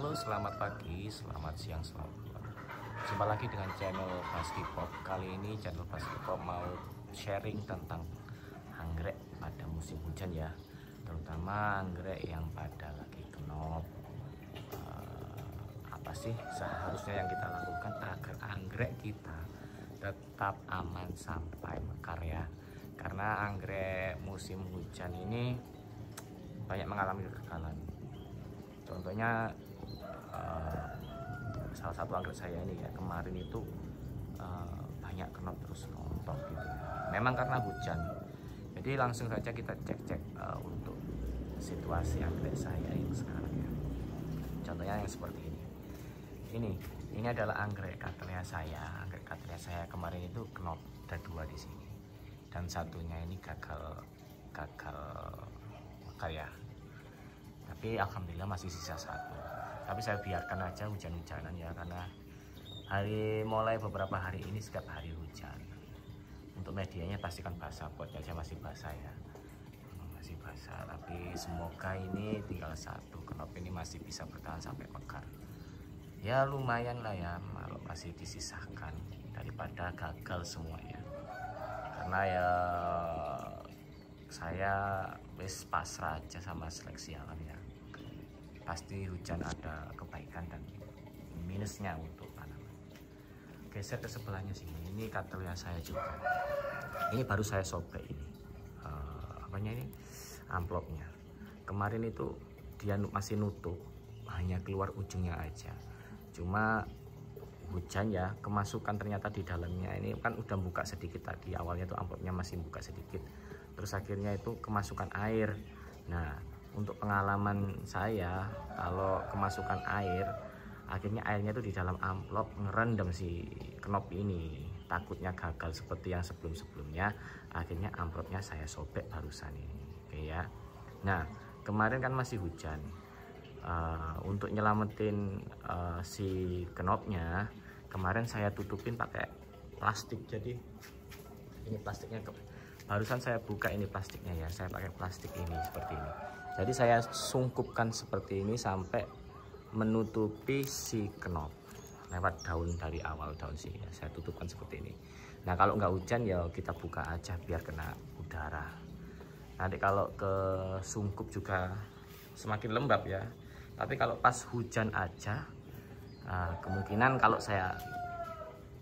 Halo, selamat pagi, selamat siang, selamat malam. Jumpa lagi dengan channel Pasti Pop. Kali ini channel Pasti Pop mau sharing tentang anggrek pada musim hujan ya. Terutama anggrek yang pada lagi kenop. Eh, apa sih seharusnya yang kita lakukan agar anggrek kita tetap aman sampai mekar ya. Karena anggrek musim hujan ini banyak mengalami kegagalan. Contohnya uh, salah satu anggrek saya ini ya kemarin itu uh, banyak kenop terus rontok gitu ya. Memang karena hujan. Jadi langsung saja kita cek-cek uh, untuk situasi anggrek saya yang sekarang ya. Contohnya yang seperti ini. Ini, ini adalah anggrek katelia saya. Anggrek katelia saya kemarin itu kenop ada dua di sini. Dan satunya ini gagal gagal mekar ya. Tapi alhamdulillah masih sisa satu tapi saya biarkan aja hujan-hujanan ya karena hari mulai beberapa hari ini setiap hari hujan. Untuk medianya pastikan basah potnya aja masih basah ya. Hmm, masih basah. Tapi semoga ini tinggal satu kenop ini masih bisa bertahan sampai mekar ya lumayan lah ya kalau masih disisahkan daripada gagal semuanya karena ya saya wis pasrah aja sama seleksi alam ya pasti hujan ada kebaikan dan minusnya untuk tanaman. Geser ke sebelahnya sini. Ini katelia saya juga ini baru saya sobek ini. Uh, apanya ini? Amplopnya. Kemarin itu dia masih nutup hanya keluar ujungnya aja. Cuma hujan ya kemasukan ternyata di dalamnya ini kan udah buka sedikit tadi. Awalnya tuh amplopnya masih buka sedikit. Terus akhirnya itu kemasukan air. Nah untuk pengalaman saya kalau kemasukan air akhirnya airnya itu di dalam amplop ngerendam si knop ini. Takutnya gagal seperti yang sebelum-sebelumnya akhirnya amplopnya saya sobek barusan ini oke ya. Nah kemarin kan masih hujan. Uh, untuk nyelamatin uh, si knopnya kemarin saya tutupin pakai plastik. Jadi ini plastiknya barusan saya buka ini plastiknya ya saya pakai plastik ini seperti ini jadi saya sungkupkan seperti ini sampai menutupi si knop lewat daun dari awal daun sini. Ya. saya tutupkan seperti ini. Nah kalau nggak hujan ya kita buka aja biar kena udara. Nanti kalau ke sungkup juga semakin lembab ya. Tapi kalau pas hujan aja nah, kemungkinan kalau saya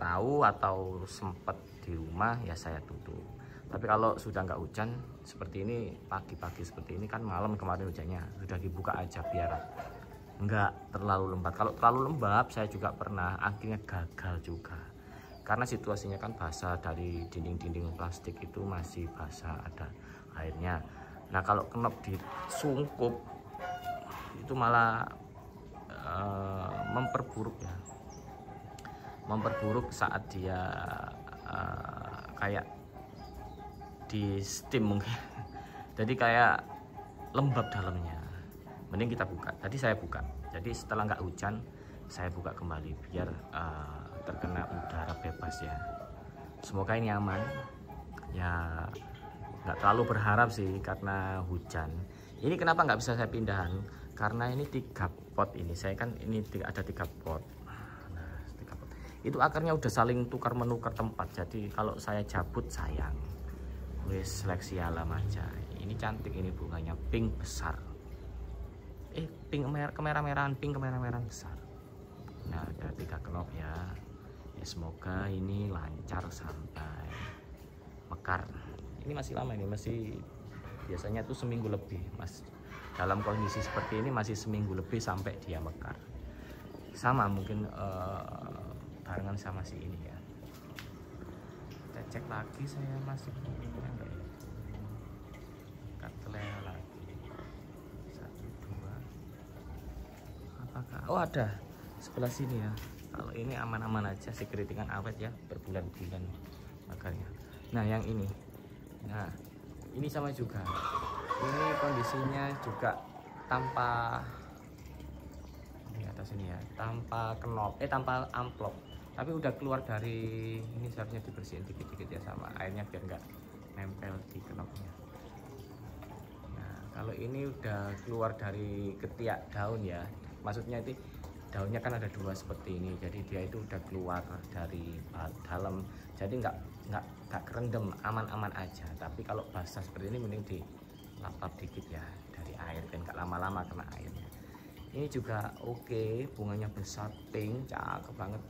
tahu atau sempat di rumah ya saya tutup tapi kalau sudah nggak hujan seperti ini pagi-pagi seperti ini kan malam kemarin hujannya. Sudah dibuka aja biar nggak terlalu lembab. Kalau terlalu lembab saya juga pernah akhirnya gagal juga. Karena situasinya kan basah dari dinding-dinding plastik itu masih basah ada airnya. Nah kalau kenop disungkup itu malah uh, memperburuk ya. Memperburuk saat dia uh, kayak di steam mungkin. Jadi kayak lembab dalamnya. Mending kita buka. Tadi saya buka. Jadi setelah nggak hujan saya buka kembali biar uh, terkena udara bebas ya. Semoga ini aman. Ya nggak terlalu berharap sih karena hujan. Ini kenapa nggak bisa saya pindahan? Karena ini tiga pot ini. Saya kan ini ada tiga pot. Nah, itu akarnya udah saling tukar menukar tempat. Jadi kalau saya cabut sayang wis seleksi alam aja. Ini cantik ini bunganya pink besar. Eh pink kemer kemerah-merahan pink kemerah-merahan besar. Nah ada tiga knop ya. Ya semoga ini lancar sampai mekar. Ini masih lama ini masih biasanya tuh seminggu lebih mas. Dalam kondisi seperti ini masih seminggu lebih sampai dia mekar. Sama mungkin uh, barengan sama si ini ya. Cek lagi saya masih punya enggak ya kartelnya lagi satu dua apakah oh ada. Sebelah sini ya. Kalau ini aman-aman aja sih keritingan awet ya berbulan-bulan makanya nah yang ini. Nah ini sama juga. Ini kondisinya juga tanpa di atas ini ya tanpa kenop eh tanpa amplop. Tapi udah keluar dari ini seharusnya dibersihin dikit-dikit ya sama airnya biar nggak nempel di kenopnya. Nah kalau ini udah keluar dari ketiak daun ya maksudnya itu daunnya kan ada dua seperti ini jadi dia itu udah keluar dari uh, dalam. Jadi nggak nggak nggak kerendam aman-aman aja. Tapi kalau basah seperti ini mending di lapap dikit ya dari air dan nggak lama-lama kena airnya ini juga oke okay, bunganya besar pink cakep banget.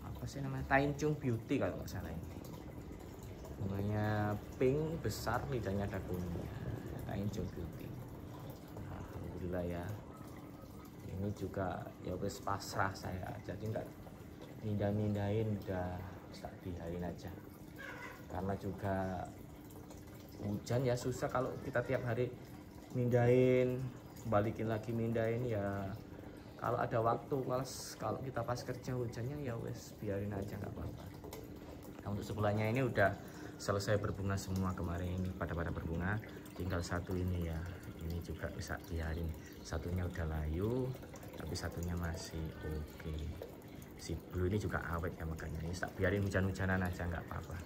Apa sih namanya? Taincung Beauty kalau nggak salah ini. Bunganya pink besar lidahnya ada kuningnya Taincung Beauty Alhamdulillah ya. Ini juga ya wes pasrah saya. Jadi nggak mindah-mindahin udah tak biarin aja. Karena juga hujan ya susah kalau kita tiap hari mindahin balikin lagi mindahin ya. Kalau ada waktu males. Kalau kita pas kerja hujannya ya wes biarin aja nggak apa-apa. Nah, untuk sebelahnya ini udah selesai berbunga semua kemarin ini pada pada berbunga. Tinggal satu ini ya ini juga bisa biarin satunya udah layu tapi satunya masih oke. Okay. si blue ini juga awet ya makanya. Ini tak biarin hujan-hujanan aja nggak apa-apa.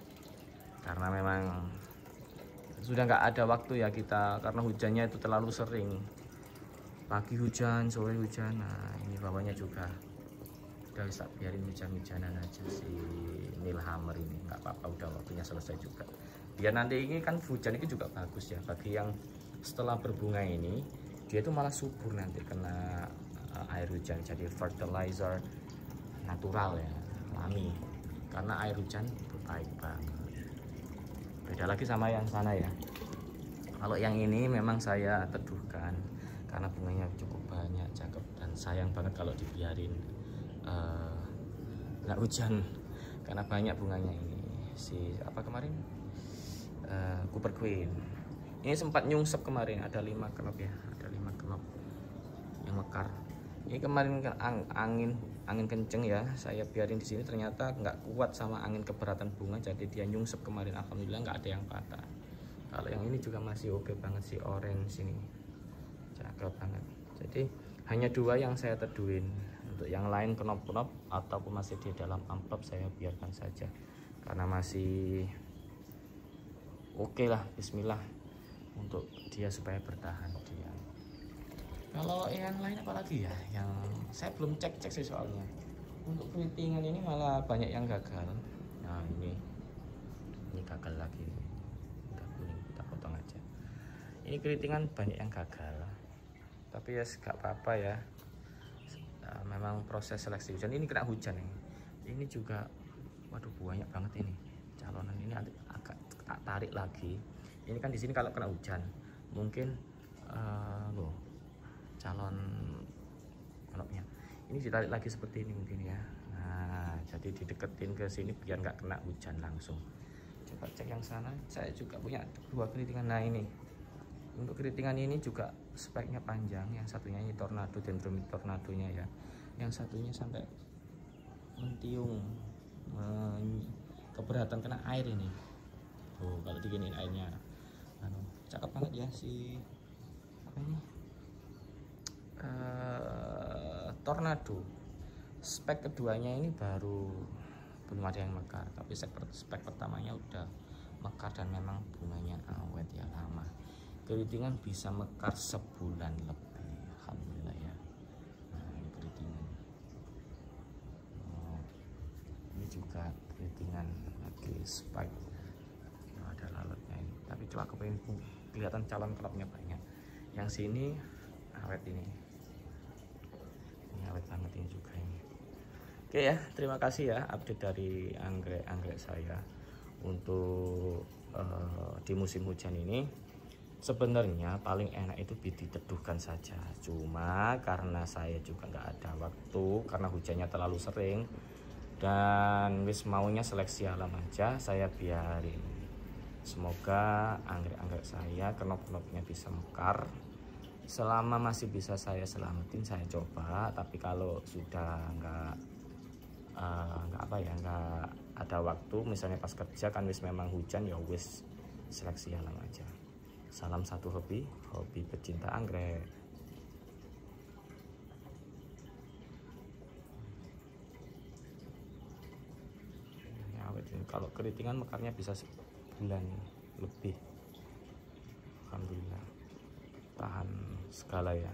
Karena memang sudah nggak ada waktu ya kita karena hujannya itu terlalu sering. Pagi hujan sore hujan nah ini bawahnya juga. Udah bisa biarin hujan-hujanan aja si Nilhammer ini. Nggak apa-apa udah waktunya selesai juga. Biar nanti ini kan hujan itu juga bagus ya bagi yang setelah berbunga ini dia itu malah subur nanti kena uh, air hujan. Jadi fertilizer natural ya alami. Karena air hujan baik banget. Beda lagi sama yang sana ya. Kalau yang ini memang saya teduhkan karena bunganya cukup banyak cakep dan sayang banget kalau dibiarin uh, hujan. Karena banyak bunganya ini. Si apa kemarin? Uh, Cooper Queen ini sempat nyungsep kemarin ada lima knop ya ada lima knop yang mekar. Ini kemarin angin angin kenceng ya saya biarin di sini ternyata nggak kuat sama angin keberatan bunga jadi dia nyungsep kemarin alhamdulillah nggak ada yang patah. Kalau yang ini juga masih oke okay banget sih orange ini cakep banget. Jadi hanya dua yang saya teduhin. Untuk yang lain kenop-kenop ataupun masih di dalam amplop saya biarkan saja. Karena masih oke okay lah bismillah untuk dia supaya bertahan dia. Kalau yang lain apalagi ya? Yang saya belum cek cek sih soalnya. Untuk keritingan ini malah banyak yang gagal. Nah ini. Ini gagal lagi. Udah kuning kita potong aja. Ini keritingan banyak yang gagal. Tapi ya gak apa-apa ya. Nah, memang proses seleksi hujan. Ini kena hujan nih. Ini juga waduh banyak banget ini. Calonan ini agak tak tarik lagi ini kan di sini kalau kena hujan mungkin uh, loh calon konopnya ini ditarik lagi seperti ini mungkin ya. Nah jadi dideketin ke sini biar nggak kena hujan langsung. Coba cek yang sana. Saya juga punya dua keritingan. Nah ini. Untuk keritingan ini juga speknya panjang. Yang satunya ini tornado dendromit tornadonya ya. Yang satunya sampai mentiung keberatan kena air ini. Oh kalau diginiin airnya cakep banget ya si apa ini? Uh, tornado. Spek keduanya ini baru belum ada yang mekar tapi spek, spek pertamanya udah mekar dan memang bunganya awet ya lama. Keritingan bisa mekar sebulan lebih Alhamdulillah ya. Nah ini keritingan. Oh, ini juga keritingan lagi spike. Oh, ada lalatnya ini tapi coba kepengen kelihatan calon kelapnya banyak. Yang sini awet ini. Awet banget ini juga ini. Oke ya terima kasih ya update dari anggrek-anggrek saya untuk uh, di musim hujan ini. Sebenarnya paling enak itu diteduhkan saja. Cuma karena saya juga nggak ada waktu karena hujannya terlalu sering. Dan wis maunya seleksi alam aja saya biarin semoga anggrek-anggrek saya kenop-kenopnya bisa mekar. Selama masih bisa saya selamatin saya coba. Tapi kalau sudah nggak uh, apa ya nggak ada waktu misalnya pas kerja kan wis memang hujan ya wis seleksi alam aja. Salam satu hobi hobi pecinta anggrek. Ya, kalau keritingan mekarnya bisa sebulan lebih. Alhamdulillah. Tahan segala ya